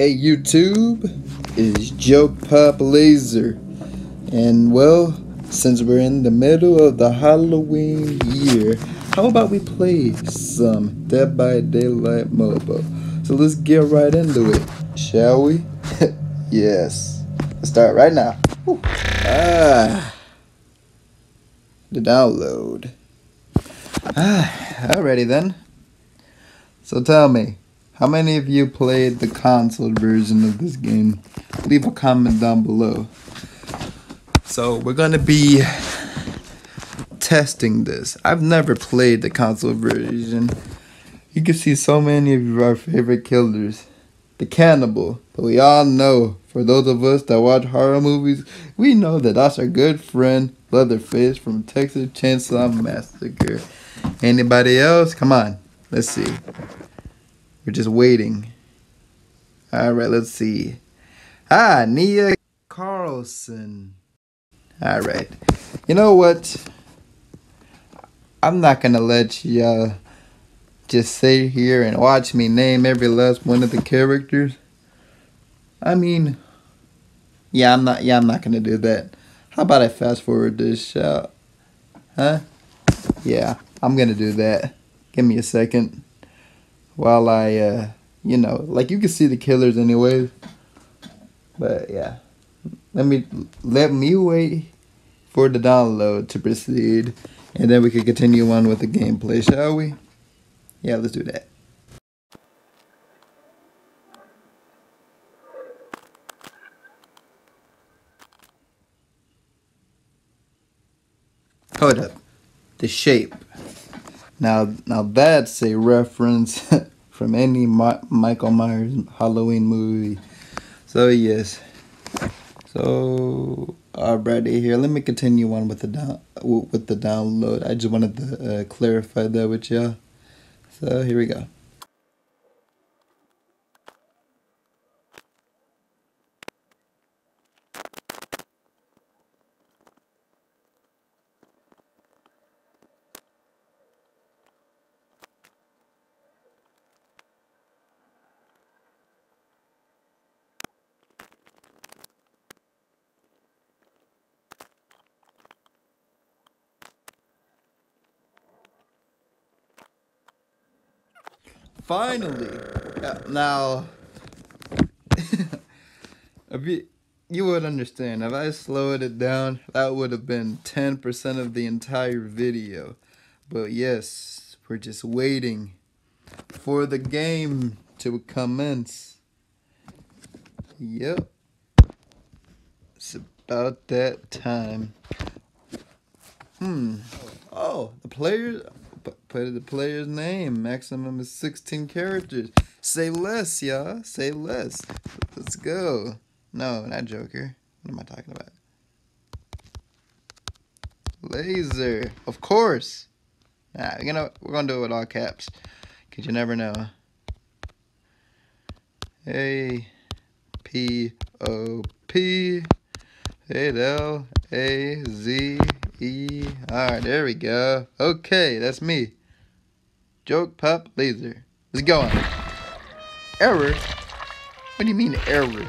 Hey YouTube, it's Joe Pop Laser. And well, since we're in the middle of the Halloween year, how about we play some Dead by Daylight Mobile? So let's get right into it, shall we? yes. Let's start right now. Ah. The download. Ah, alrighty then. So tell me, how many of you played the console version of this game? Leave a comment down below. So we're gonna be testing this. I've never played the console version. You can see so many of our favorite killers. The cannibal. But we all know, for those of us that watch horror movies, we know that that's our good friend Leatherface from Texas Chainsaw Massacre. Anybody else? Come on. Let's see. We're just waiting. All right, let's see. Ah, Nea Karlsson. All right. You know what? I'm not gonna let y'all just sit here and watch me name every last one of the characters. I mean, yeah, I'm not. Yeah, I'm not gonna do that. How about I fast forward this shot? Huh? Yeah, I'm gonna do that. Give me a second while I, uh, you know, like you can see the killers anyways. But yeah, let me let me wait for the download to proceed, and then we can continue on with the gameplay, shall we? Yeah, let's do that. Hold up, the shape. Now, now that's a reference from any Ma Michael Myers Halloween movie. So yes. So alrighty here. Let me continue on with the down with the download. I just wanted to uh, clarify that with y'all. So here we go. Finally, now, if you would understand if I slowed it down, that would have been ten percent of the entire video. But yes, we're just waiting for the game to commence. Yep, it's about that time. Hmm. Oh, the players put the player's name. Maximum is 16 characters. Say less, y'all. Say less. Let's go. No, not Joker. What am I talking about? Laser. Of course. Nah, you know, we're going to do it with all caps. Because you never know. A P O P L A Z E. Alright, there we go. Okay, that's me. Joke Pop Laser. Let's go on. Error? What do you mean error?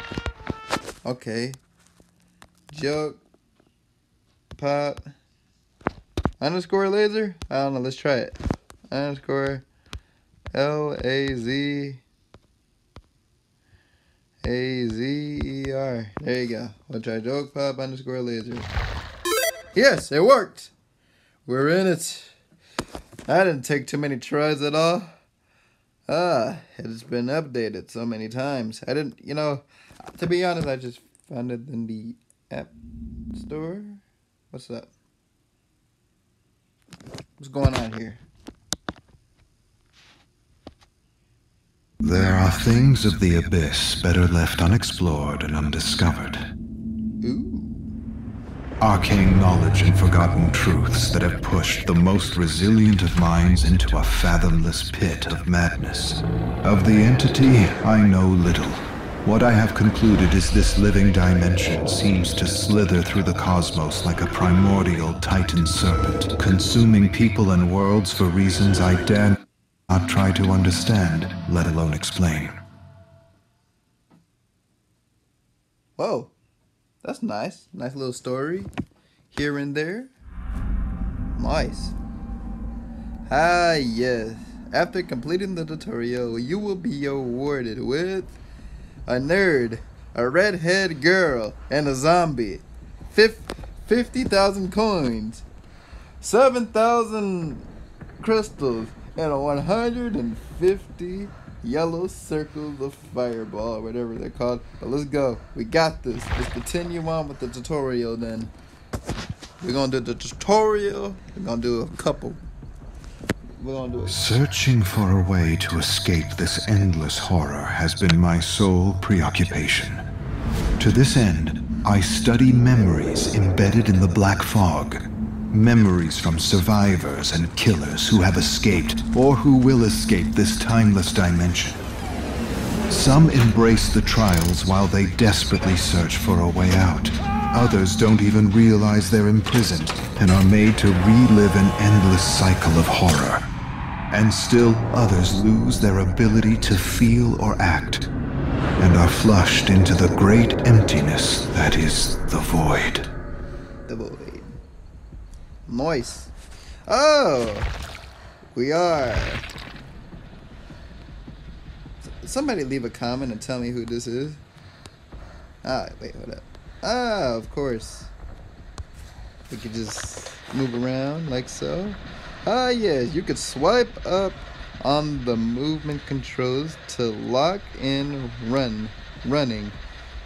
Okay. Joke Pop underscore laser? I don't know, let's try it. Underscore L A Z A Z E R. There you go. We'll try joke pop underscore laser. Yes, it worked. We're in it. I didn't take too many tries at all. Ah, it's been updated so many times. I didn't, you know, to be honest, I just found it in the app store. What's up? What's going on here? There are things of the abyss better left unexplored and undiscovered. Arcane knowledge and forgotten truths that have pushed the most resilient of minds into a fathomless pit of madness. Of the entity, I know little. What I have concluded is this living dimension seems to slither through the cosmos like a primordial titan serpent, consuming people and worlds for reasons I dare not try to understand, let alone explain. Whoa. That's nice. Nice little story. Here and there. Nice. Ah, yes. After completing the tutorial, you will be awarded with a nerd, a redhead girl, and a zombie. Fif 50,000 coins, 7,000 crystals, and 150 yellow circles of fireball, or whatever they're called. But let's go. We got this. Let's continue on with the tutorial then. We're gonna do the tutorial. We're gonna do a couple. We're gonna do it. Searching for a way to escape this endless horror has been my sole preoccupation. To this end, I study memories embedded in the black fog. Memories from survivors and killers who have escaped or who will escape this timeless dimension. Some embrace the trials while they desperately search for a way out. Others don't even realize they're imprisoned and are made to relive an endless cycle of horror. And still others lose their ability to feel or act and are flushed into the great emptiness that is the void. Moist. Oh! We are. Somebody leave a comment and tell me who this is. Ah, wait, hold up. Ah, of course. We could just move around like so. Ah, yes, you could swipe up on the movement controls to lock in run running.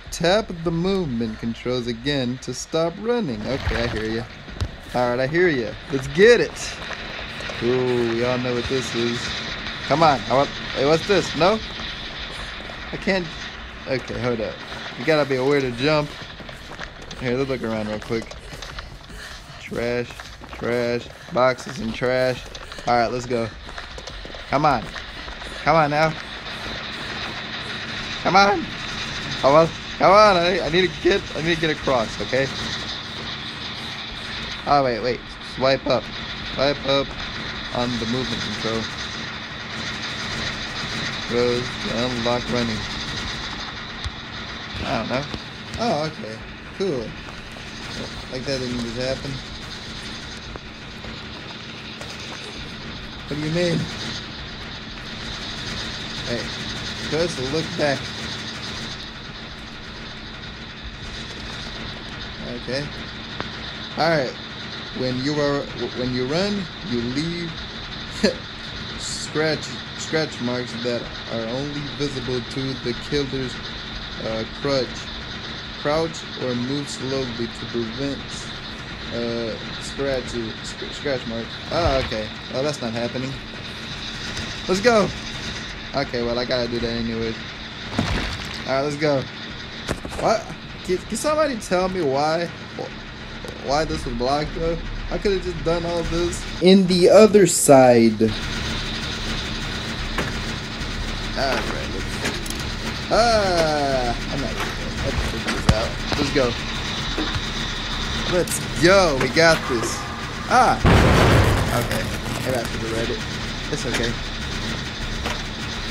Tap the movement controls again to stop running. Okay, I hear you. Alright, I hear you. Let's get it. Ooh, we all know what this is. Come on. I want, hey, what's this? No? I can't. Okay, hold up. You gotta be aware to jump. Here, let's look around real quick. Trash, trash, boxes and trash. Alright, let's go. Come on. Come on now. Come on. Come on. Come on. I need to get I need to get across, okay? Oh wait, wait. Swipe up. Swipe up on the movement control. Goes to unlock running. I don't know. Oh, okay. Cool. Like that didn't just happen. What do you mean? Hey, just look back. Okay. Alright. When you are when you run, you leave scratch scratch marks that are only visible to the killer's uh, crutch. Crouch or move slowly to prevent uh, sc scratch marks. Oh, okay. Oh, that's not happening. Let's go. Okay, well, I gotta do that anyways. Alright, let's go. What? Can, can somebody tell me why why this was blocked though? I could have just done all this. In the other side. Alright, let's see. Ah, I'm not Let's figure this out. Let's go. Let's go. We got this. Ah. Okay. Maybe I should have read it. It's okay.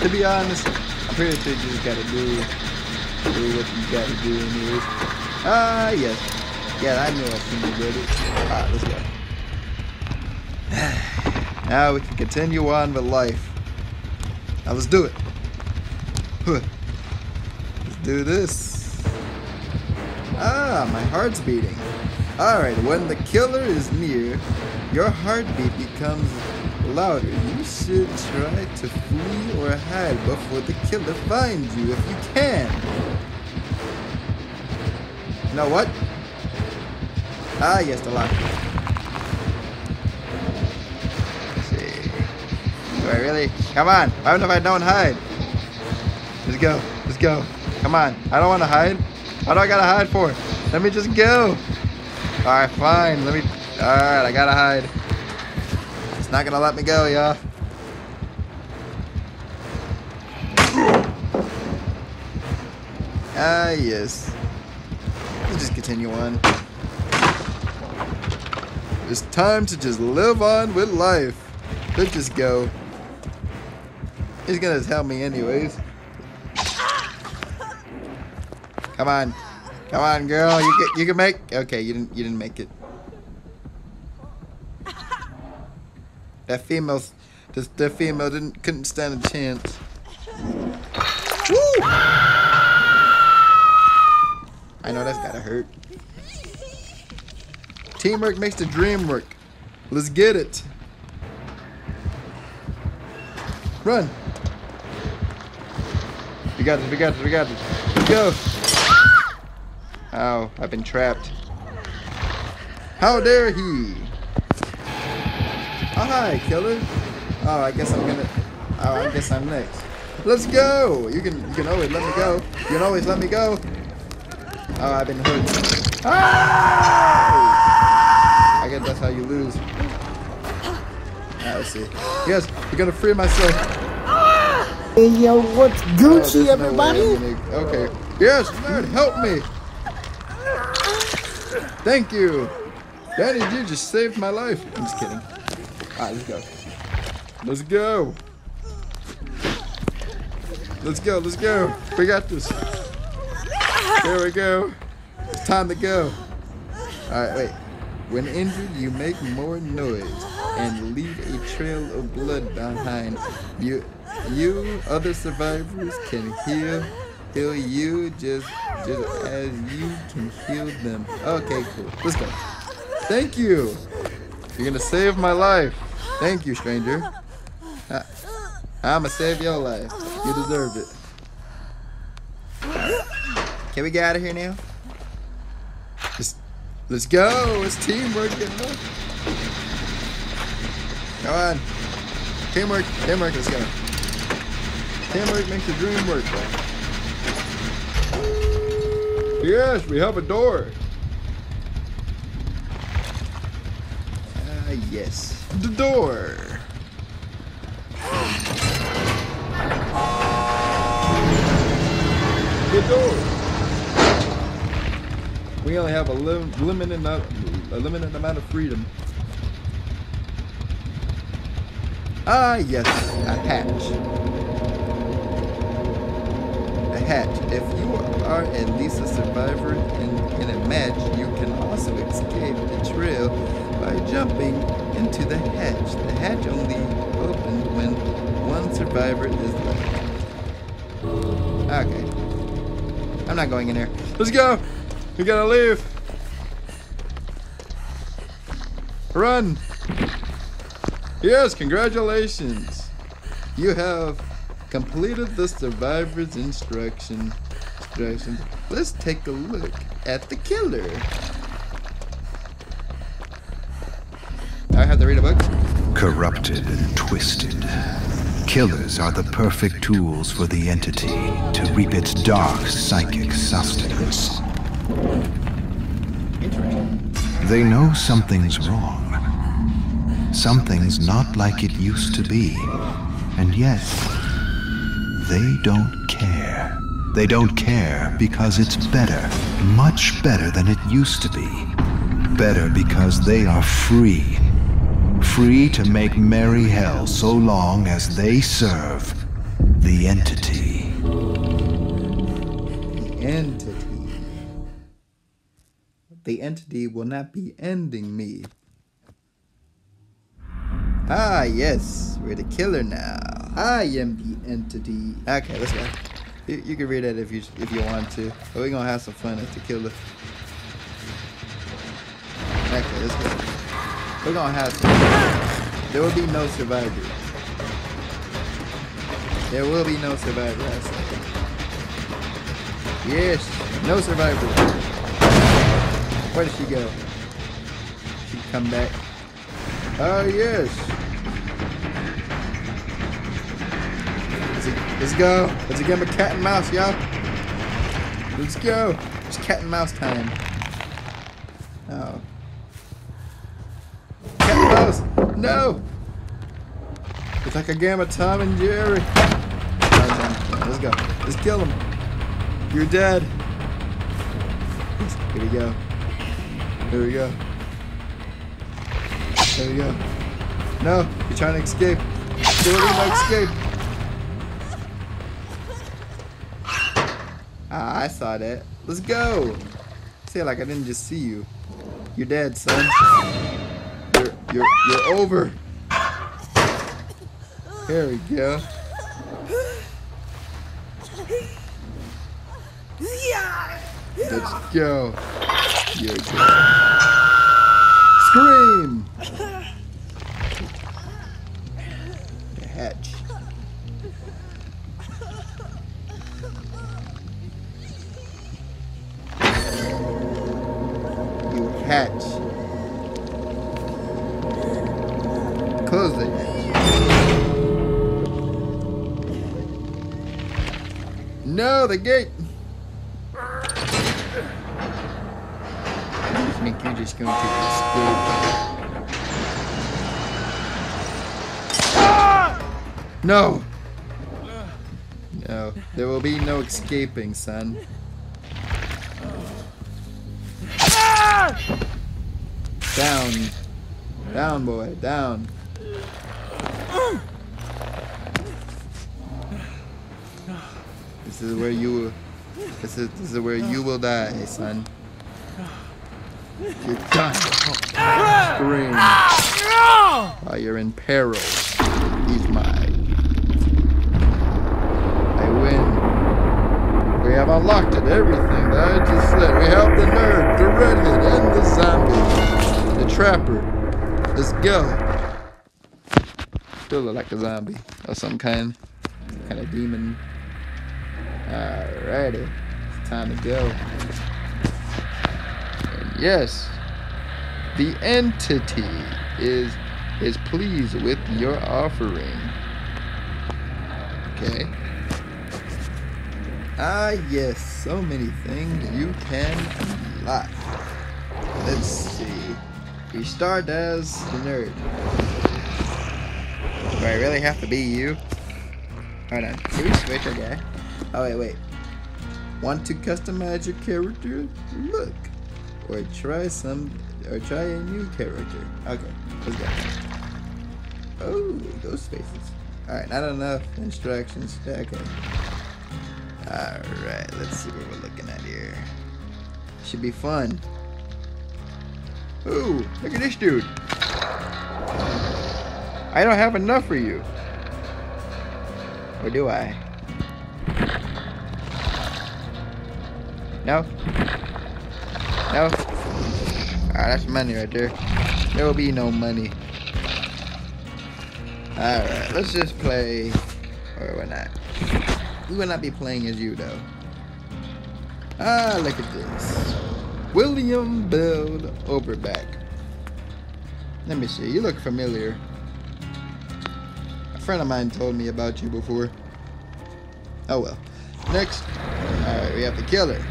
To be honest, I'm pretty sure you just gotta do, do what you gotta do anyways. Ah, yes. Yeah, I knew I read it. Alright, let's go. now we can continue on with life. Now let's do it. Let's do this. Ah, my heart's beating. Alright, when the killer is near, your heartbeat becomes louder. You should try to flee or hide before the killer finds you if you can. Know what? Ah, yes, the lock. Let's see. Do I really? Come on. Why if I don't hide? Let's go. Let's go. Come on. I don't want to hide. What do I gotta hide for? Let me just go. Alright, fine. Let me... Alright, I gotta hide. It's not gonna let me go, y'all. Ah, yes. Let's just continue on. It's time to just live on with life. Let's just go. He's gonna tell me anyways. Come on. Come on, girl. You can you can make. Okay, you didn't you didn't make it. That female, this that female didn't couldn't stand a chance. Woo! I know that's gotta hurt. Teamwork makes the dream work. Let's get it. Run. We got this, we got this, we got this. Let's go. Oh, I've been trapped. How dare he? Oh, hi, killer. Oh, I guess I'm gonna. Oh, I guess I'm next. Let's go. You can, you can always let me go. You can always let me go. Oh, I've been hurt. Ah! Guess that's how you lose. Right, let's see. Yes, you're gonna free myself. Hey yo, what's Oh, Gucci, no everybody? I'm gonna- okay. Yes, Lord, help me. Thank you. Daddy, you just saved my life. I'm just kidding. Alright, let's go. Let's go. Let's go, let's go. We got this. There we go. It's time to go. Alright, wait. When injured, you make more noise and leave a trail of blood behind. You, you other survivors can heal, heal you just, just as you can heal them. Okay, cool. Let's go. Thank you. You're gonna save my life. Thank you, stranger. I, I'ma save your life. You deserve it. Can we get out of here now? Let's, let's go. It's teamwork. Come on. Teamwork. Teamwork. Let's go. Teamwork makes the dream work. Yes, we have a door. Ah, yes. The door. The door. We only have a lim- limited a limited amount of freedom. Ah, yes, a hatch. A hatch. If you are at least a survivor in, in a match, you can also escape the trail by jumping into the hatch. The hatch only opens when one survivor is left. Okay. I'm not going in there. Let's go! We gotta leave! Run! Yes, congratulations! You have completed the survivor's instruction. Let's take a look at the killer. I have to read a book. Corrupted and twisted. Killers are the perfect tools for the entity to reap its dark psychic sustenance. They know something's wrong. Something's not like it used to be. And yet, they don't care. They don't care because it's better, much better than it used to be. Better because they are free. Free to make merry hell so long as they serve the entity. The entity. The entity will not be ending me. Ah, yes, we're the killer now. I am the entity. Okay, let's go. You, you can read that if you if you want to. But we're gonna have some fun as the killer. Okay, let's go. We're gonna have some fun. There will be no survivors. There will be no survivors. Yes, no survivors. Where did she go? She come back. Oh yes. Let's, go. Let's game of cat and mouse, y'all. Let's go. It's cat and mouse time. Oh. Cat and mouse. No. It's like a game of Tom and Jerry. Let's go. Let's kill him. You're dead. Here we go. Here we go. There we go. No, you're trying to escape. Will be no escape. Ah, I saw that. Let's go. feel like I didn't just see you. You're dead, son. You're you're you're over. There we go. Let's go. You're. Scream! Hatch. You hatch. Close the. No, the gate. No. No, there will be no escaping, son. Down. Down, boy, down. This is where you will. This is, this is where you will die, son. You're done. Scream. Ah! While you're in peril. He's mine. I win. Have unlocked it, everything that I just said. We have the nerd, the redhead, and the zombie. The trapper. Let's go. Still look like a zombie. Or some kind kind of demon. Alrighty. It's time to go. And yes, the entity is is pleased with your offering. Okay. Ah yes, so many things you can unlock. Let's see. You start as the nerd. Do I really have to be you? Hold on. Can we switch again? Oh wait, wait. Want to customize your character? Look. Or try some or try a new character. Okay, let's go. Oh, those faces. Alright, not enough instructions. Okay. Alright, let's see what we're looking at here. Should be fun. Ooh, look at this dude. I don't have enough for you. Or do I? No? No? Alright, that's money right there. There will be no money. Alright, let's just play. Or we're not. We will not be playing as you though. Ah, look at this. William Bill Overbeck. Let me see. You look familiar. A friend of mine told me about you before. Oh well. Next. Alright, we have the killer.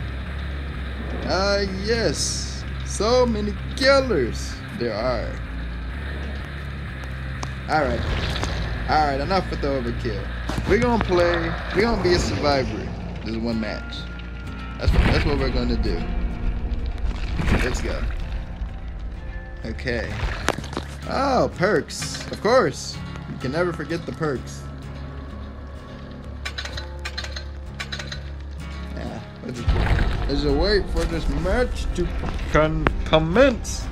Ah, uh, yes. So many killers there are. Alright. Alright, enough with the overkill. We're gonna play. We're gonna be a survivor. This is one match. That's, that's what we're gonna do. Let's go. Okay. Oh, perks. Of course. You can never forget the perks. Yeah, let's just wait for this match to commence.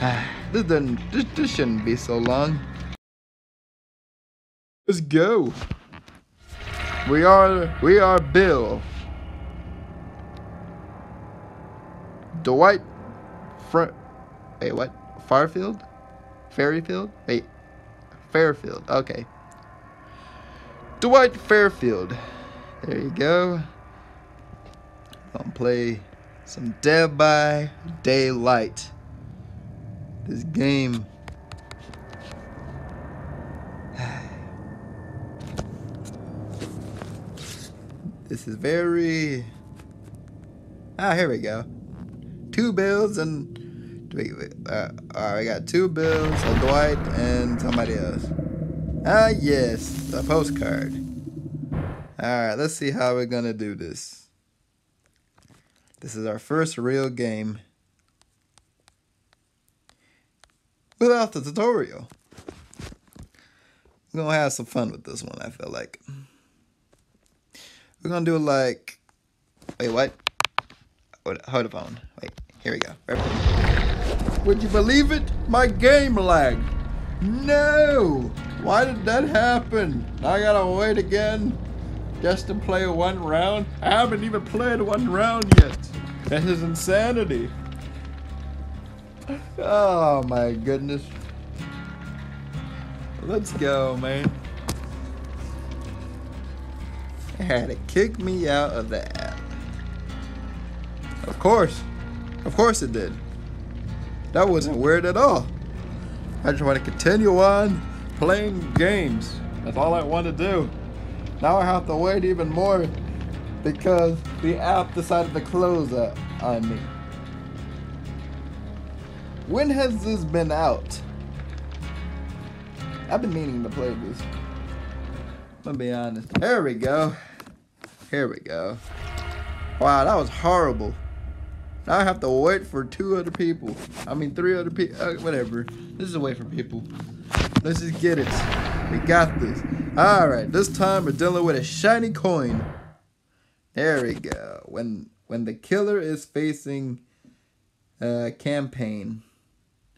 this, this, this shouldn't be so long. Let's go. We are we are Bill. Dwight Fr Wait, what? Farfield? Fairyfield? Wait. Fairfield. Okay. Dwight Fairfield. There you go. I'm gonna play some Dead by Daylight. This game. This is very. Ah, here we go. Two bills and. Wait, uh, Alright, I got two bills, a Dwight, and somebody else. Ah, yes, a postcard. Alright, let's see how we're gonna do this. This is our first real game without the tutorial. We're gonna have some fun with this one, I feel like. We're gonna do like, wait, what? hold on. Wait, here we go. Would you believe it? My game lagged. No! Why did that happen? I gotta wait again just to play one round? I haven't even played one round yet. That is insanity. Oh my goodness. Let's go, man. Had to kick me out of the app. Of course. Of course it did. That wasn't weird at all. I just want to continue on playing games. That's all I want to do. Now I have to wait even more because the app decided to close up on me. When has this been out? I've been meaning to play this. I'm gonna be honest. There we go. Here we go. Wow, that was horrible. Now I have to wait for two other people. I mean, three other people. Uh, whatever. This is a wait for people. Let's just get it. We got this. All right. This time we're dealing with a shiny coin. There we go. When when the killer is facing a campaign.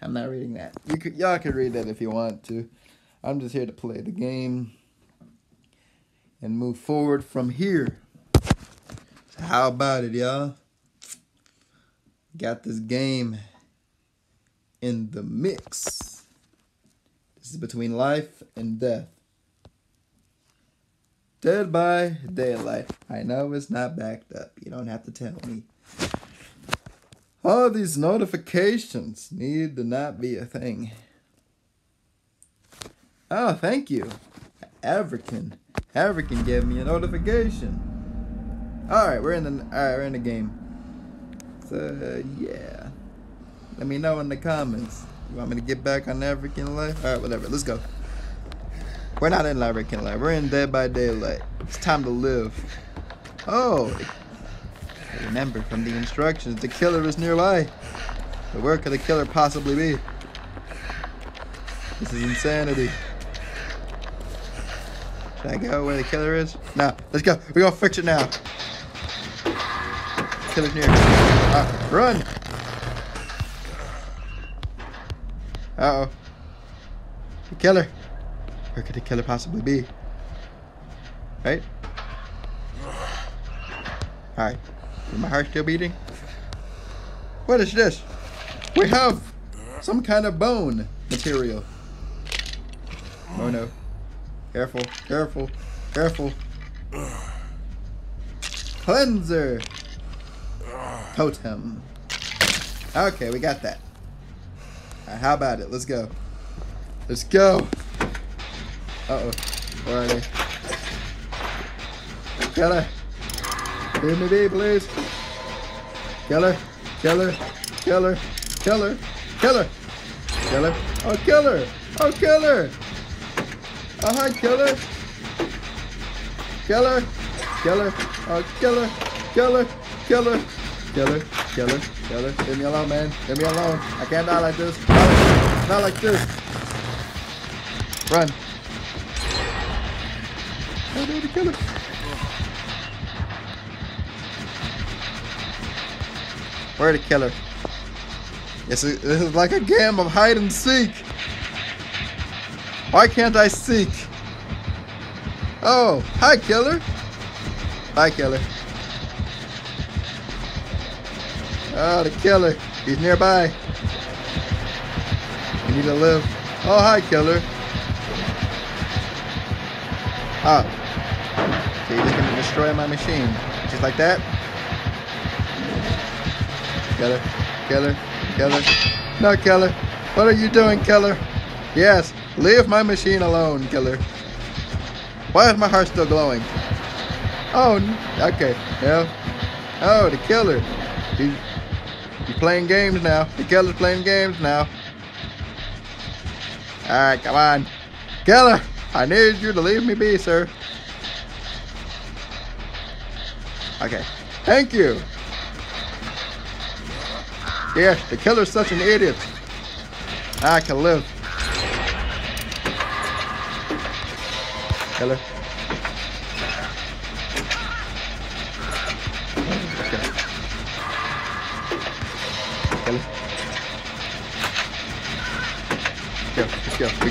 I'm not reading that. You could y'all can read that if you want to. I'm just here to play the game and move forward from here. How about it, y'all? Got this game in the mix. This is between life and death. Dead by daylight. I know it's not backed up. You don't have to tell me. All these notifications need to not be a thing. Oh, thank you. African. African gave me a notification. Alright, we're in the alright, we're in the game. So yeah. Let me know in the comments. You want me to get back on African life? Alright, whatever. Let's go. We're not in African life. We're in Dead by Daylight. It's time to live. Oh. Remember from the instructions, the killer is nearby. But where could the killer possibly be? This is insanity. Should I go where the killer is? No. Let's go. We're gonna fix it now. Killer's near. Uh, run! Uh oh. The killer. Where could the killer possibly be? Right? Alright. Is my heart still beating? What is this? We have some kind of bone material. Oh no. Careful, careful, careful. Cleanser. Totem. Okay, we got that. Right, how about it? Let's go. Let's go. Uh-oh. Where are they? Killer. Leave me be, please. Killer. Killer. Killer. Killer. Killer. Killer. Oh, killer. Oh, killer. Oh, hi, killer. Killer. Killer. Oh, killer. Killer. Killer. Killer, killer, killer. Leave me alone, man. Leave me alone. I can't die like this. Not like, this. Run. Oh, the killer. Where the killer? Yes, this is like a game of hide and seek. Why can't I seek? Oh, hi, killer. Hi, killer. Oh, the killer. He's nearby. We need to live. Oh, hi, killer. Ah. Oh. So you're going to destroy my machine. Just like that? Killer. Killer. Killer. No, killer. What are you doing, killer? Yes. Leave my machine alone, killer. Why is my heart still glowing? Oh, okay. Yeah. Oh, the killer. He's you playing games now. The killer's playing games now. Alright, come on. Keller, I need you to leave me be, sir. Okay. Thank you. Yes, the killer's such an idiot. I can live. Killer.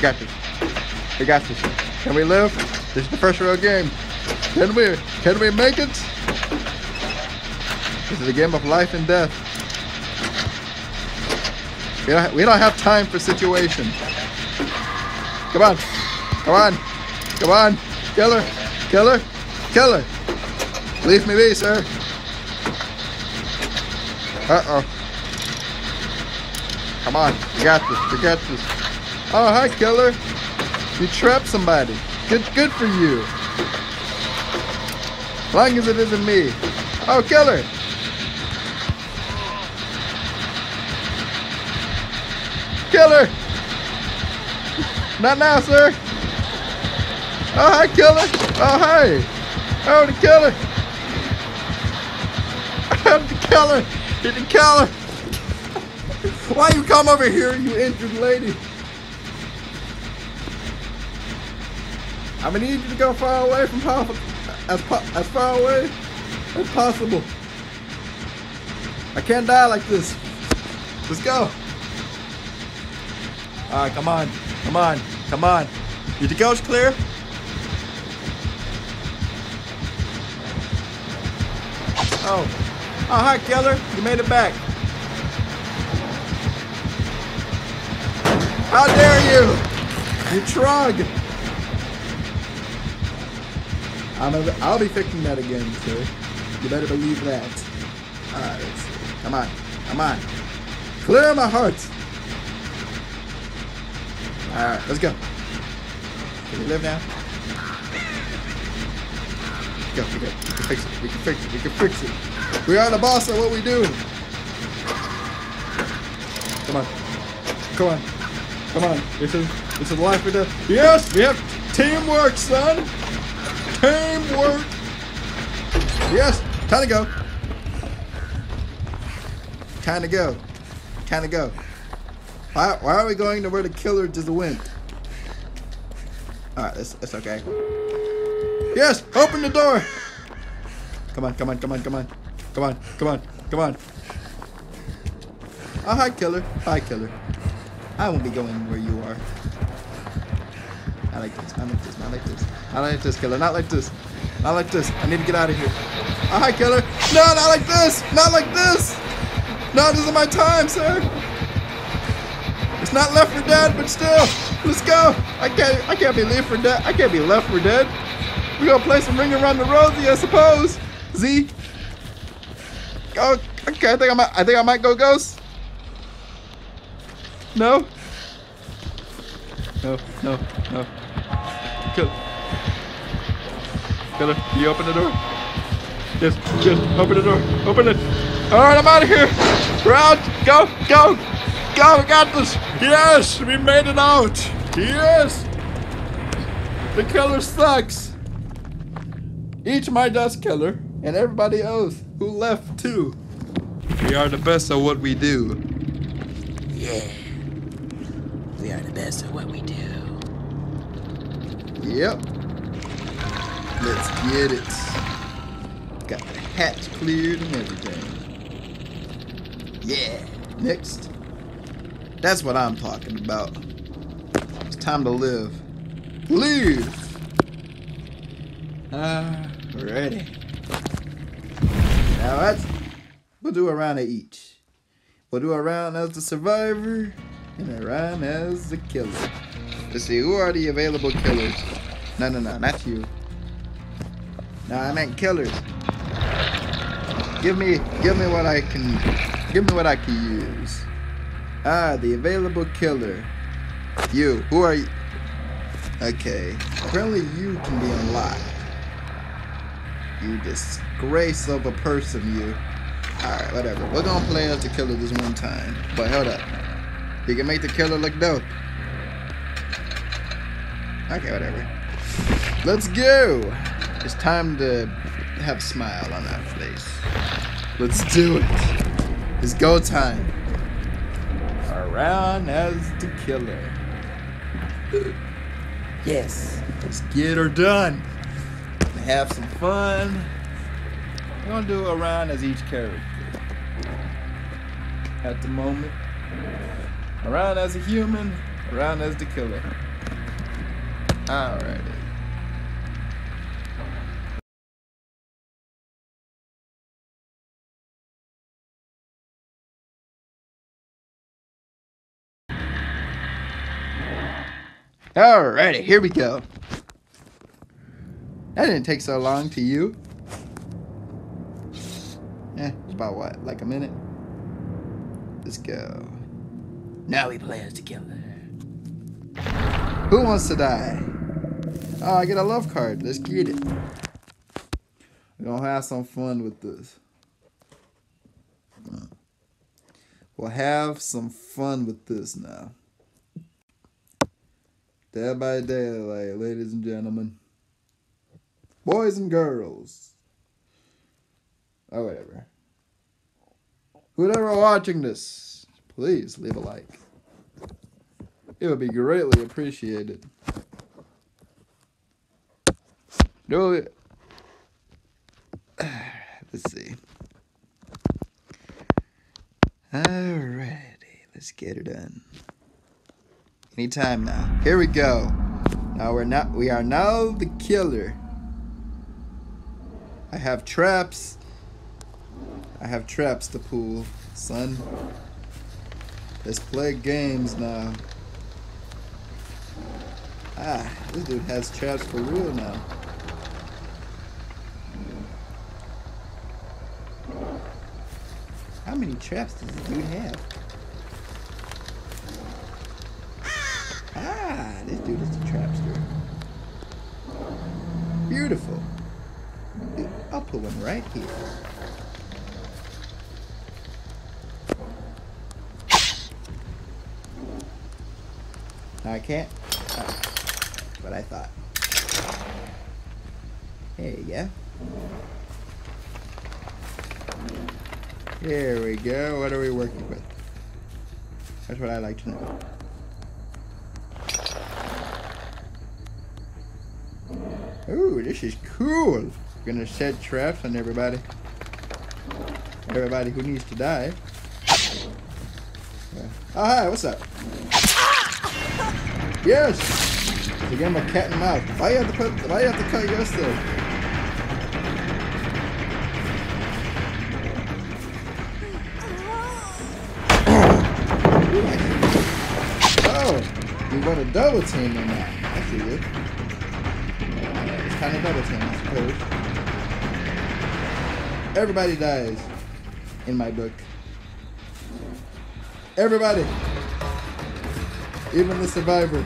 Got this. We got this. Can we live? This is the first real game. Can we? Can we make it? This is a game of life and death. We don't, we don't have time for situation. Come on. Come on. Come on. Killer. Killer. Killer. Leave me be, sir. Uh-oh. Come on. We got this. We got this. Oh, hi, killer. You trapped somebody. Good good for you. Long as it isn't me. Oh, killer. Killer. Not now, sir. Oh, hi, killer. Oh, hi. Oh, the killer. I'm oh, the killer. You're the killer. Why you come over here, you injured lady? I'm gonna need you to go far away from Papa, as as far away as possible. I can't die like this. Let's go. All right, come on, come on, come on. Is the coast clear? Oh, oh, hi, Keller. You made it back. How dare you! You trug! I'm a, I'll be fixing that again, sir. You better believe that. Alright. Come on. Come on. Clear my heart! Alright, let's go. Can we live now? Go, we go. We can fix it. We can fix it. We can fix it. We are the boss of what we do. Come on. Come on. Come on. This is this is life or death. Yes, we have teamwork, son. Yes, time to go. Time to go. Time to go. Why, why are we going to where the killer just went? Alright, that's, that's okay. Yes, open the door. Come on, come on, come on, come on. Come on, come on, come on. Oh, hi, killer. Hi, killer. I won't be going where you are. I like this. I like this. I like this. I like this, killer. Not like this. Not like this. I need to get out of here. Oh, hi, killer. No, not like this. Not like this. No, this is my time, sir. It's not left for dead, but still. Let's go. I can't. I can't be left for dead. I can't be left for dead. We're gonna play some Ring Around the Rosie, I suppose. Z. Oh, okay. I think I might. I think I might go ghost. No. No. No. No. Kill. Killer, you open the door? Yes. Yes. Open the door. Open it. All right, I'm out of here. We're out. Go. Go. Go. We got this. Yes, we made it out. Yes. The killer sucks. Each my dust killer and everybody else who left too. We are the best at what we do. Yeah. We are the best at what we do. Yep. Let's get it. Got the hatch cleared and everything. Yeah. Next. That's what I'm talking about. It's time to live. Live! Ah, ready. Now that's we'll do a round of each. We'll do a round as the survivor and a round as the killer. Let's see, who are the available killers? No, no, no, not you. No, I meant killers. Give me, give me what I can, give me what I can use. Ah, the available killer. You, who are you? Okay, apparently you can be unlocked. You disgrace of a person, you. Alright, whatever. We're gonna play as the killer this one time. But hold up. You can make the killer look dope. Okay, whatever. Let's go! It's time to have a smile on our face. Let's do it! It's go time! Around as the killer. Yes, let's get her done. Have some fun. We're gonna do a round as each character. at the moment. Around as a human, around as the killer. Alrighty. Alrighty, here we go. That didn't take so long to you. Eh, it's about what, like a minute? Let's go. Now we play as the killer. Who wants to die? Oh, I get a love card. Let's get it. We're gonna have some fun with this. We'll have some fun with this now. Dead by Daylight, ladies and gentlemen. Boys and girls. Oh, whatever. Whoever watching this, please leave a like. It would be greatly appreciated. It. Let's see. Alrighty, let's get it done. Anytime now. Here we go. Now we're not. We are now the killer. I have traps. I have traps to pull, son. Let's play games now. Ah, this dude has traps for real now. How many traps does this dude have? Ah, this dude is a trapster. Beautiful. I'll put one right here. I can't. Oh, what I thought. There you go. Here we go. What are we working with? That's what I like to know. Ooh, this is cool. Gonna set traps on everybody. Everybody who needs to die. Oh, hi, what's up? Yes! It's a game cat and mouse. Why you have to put why you have to cut yours still? Oh! You want a double team in that. I see. It's kind of double team, I suppose. Everybody dies in my book. Everybody! Even the survivor.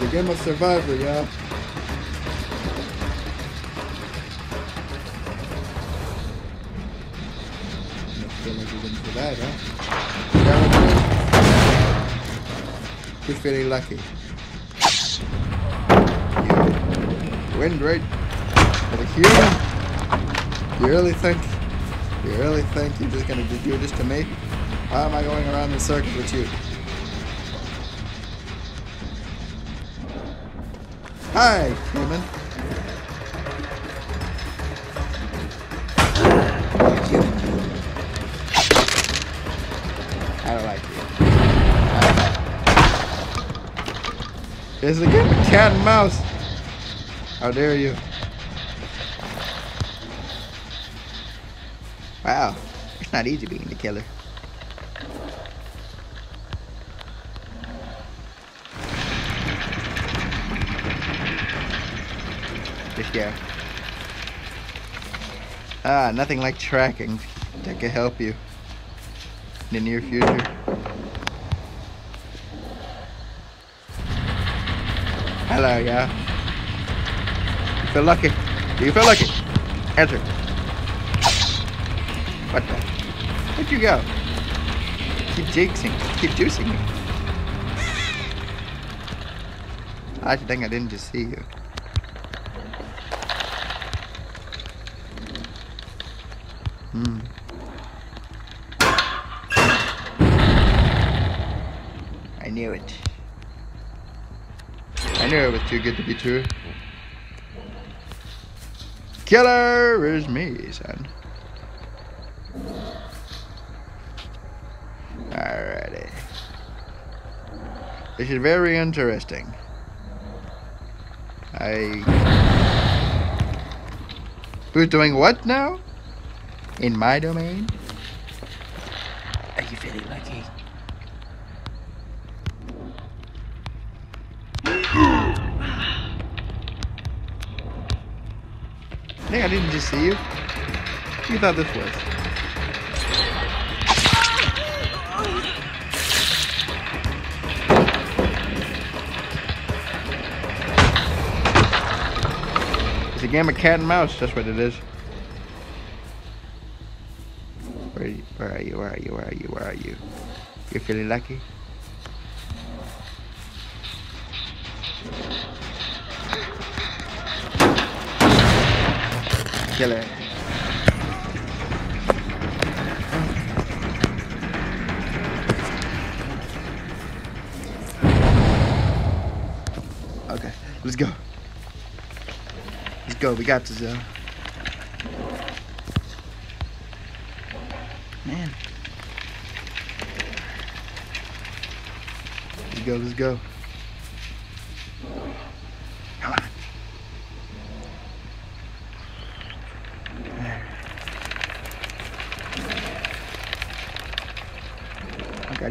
The game of survivor, y'all. Feeling lucky? You. Wind right the human? You really think? You really think you're just gonna do this to me? Why am I going around in circles with you? Hi, human. I don't like you. It's a game of cat and mouse. How dare you? Wow, it's not easy being the killer. Just go. Ah, nothing like tracking that can help you in the near future. Hello, yeah. Feel lucky? Do you feel lucky? Answer. What the? Where'd you go? Keep jinxing. Keep juicing me. I think I didn't just see you. Hmm. I knew it. I knew it was too good to be true. Killer is me, son. Alrighty. This is very interesting. I. Who's doing what now? In my domain? Are you feeling lucky? Nick, I didn't just see you. You thought this was. It's a game of cat and mouse, that's what it is. Where are you? Where are you? Where are you? Where are you? Where are you? You're feeling lucky? Killer. Okay, let's go. Let's go. We got this, though. Man. Let's go. Let's go.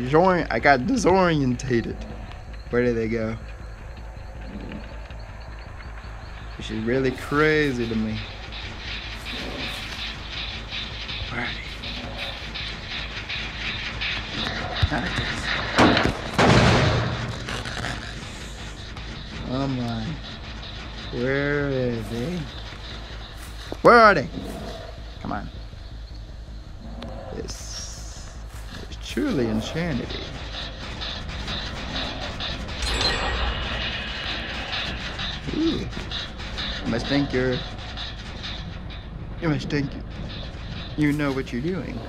I got disorient. I got disorientated. Where did they go? This is really crazy to me. Oh my. Where are they? Where are they? Come on. This is truly insanity. Ooh. You must think you're. You must think you know what you're doing.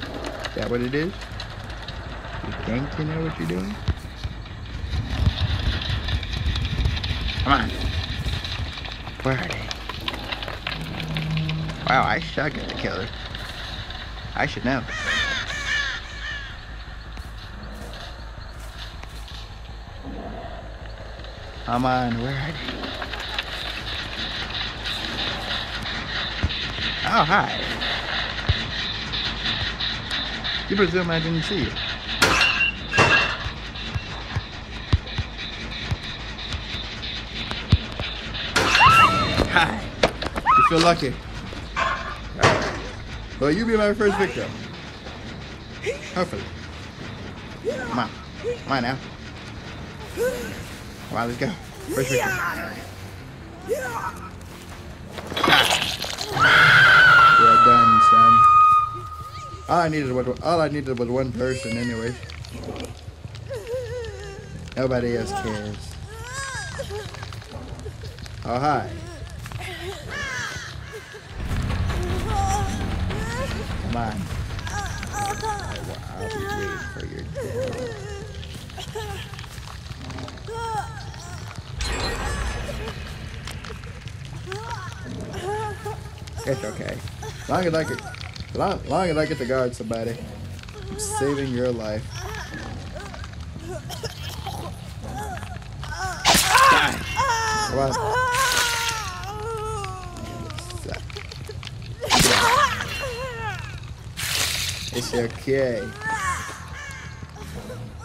Is that what it is? You think you know what you're doing? Come on. Where are they? Wow, I suck at the killer. I should know. Come on, where? Oh, hi. You presume I didn't see you. Hi. You feel lucky. Well, you be my first victim. Hopefully. Come on. Come on now. Come on, let's go. First victim. Well done, son. All I needed was all I needed was one person, anyway. Nobody else cares. Oh hi. It's okay. Long as I get, long, long as I get to guard somebody, I'm saving your life. Come on. It's okay.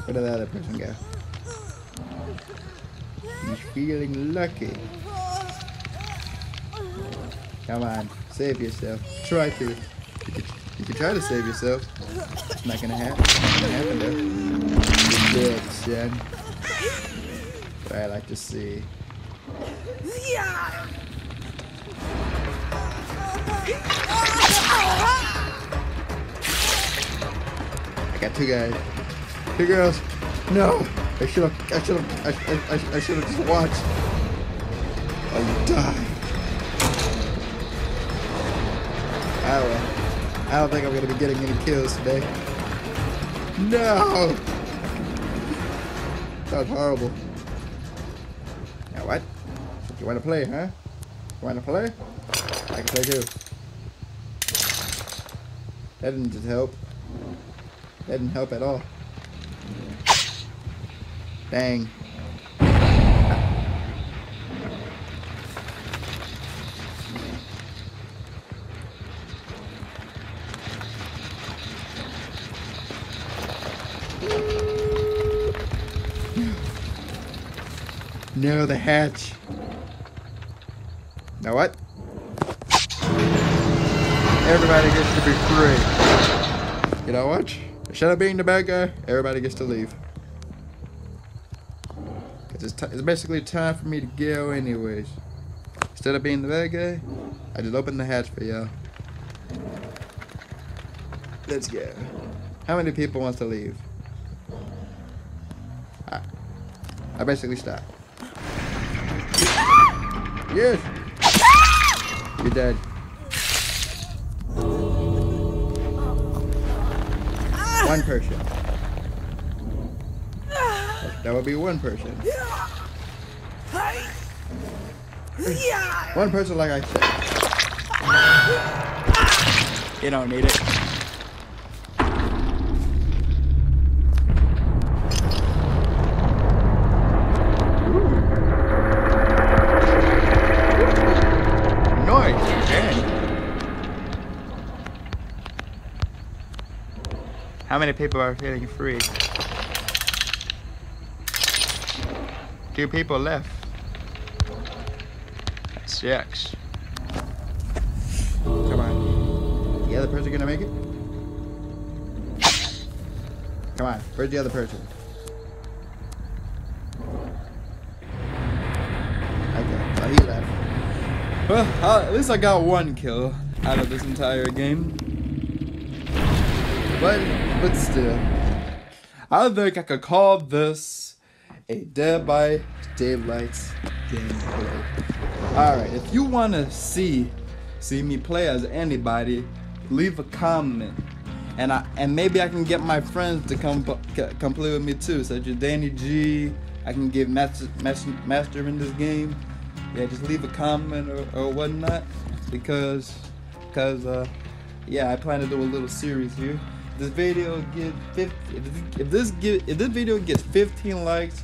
Where did that other person go? He's feeling lucky. Come on, save yourself. Try to. You could try to save yourself. It's not gonna happen. It's not gonna happen though. What I like to see. I got two guys. Two girls. No! I should have. I should have. I, I, I should have just watched. You die. I don't. I don't think I'm gonna be getting any kills today. No! That's horrible. Now what? You wanna play, huh? You wanna play? I can play too. That didn't just help. That didn't help at all. Dang. Narrow the hatch. Now what? Everybody gets to be free. You know what? Instead of being the bad guy, everybody gets to leave. Cause it's, it's basically time for me to go anyways. Instead of being the bad guy, I just opened the hatch for y'all. Let's go. How many people wants to leave? I, I basically stopped. Yes. You're dead. One person. That would be one person. One person, like I said. You don't need it. Nice, dang. How many people are feeling free? Two people left. Sucks. Come on. The other person gonna make it? Come on. Where's the other person? Okay. He left. Well, uh, at least I got one kill out of this entire game. But, but still. I think I could call this a Dead by Daylight gameplay. Alright, if you want to see see me play as anybody, leave a comment. And I and maybe I can get my friends to come come play with me too, such as Danny G. I can give master, master, master in this game. Yeah, just leave a comment or, or whatnot because because uh yeah, I plan to do a little series here. This video get 50 if, this get if this video gets 15 likes,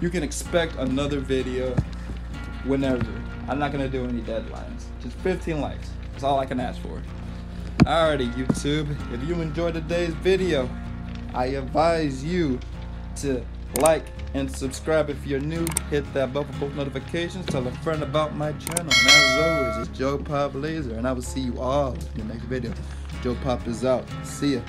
you can expect another video whenever. I'm not gonna do any deadlines. Just 15 likes. That's all I can ask for. Alrighty, YouTube. If you enjoyed today's video, I advise you to like and subscribe if you're new. Hit that bell for both notifications. Tell a friend about my channel. And as always, it's Joe Pop Laser, and I will see you all in the next video. Joe Pop is out. See ya.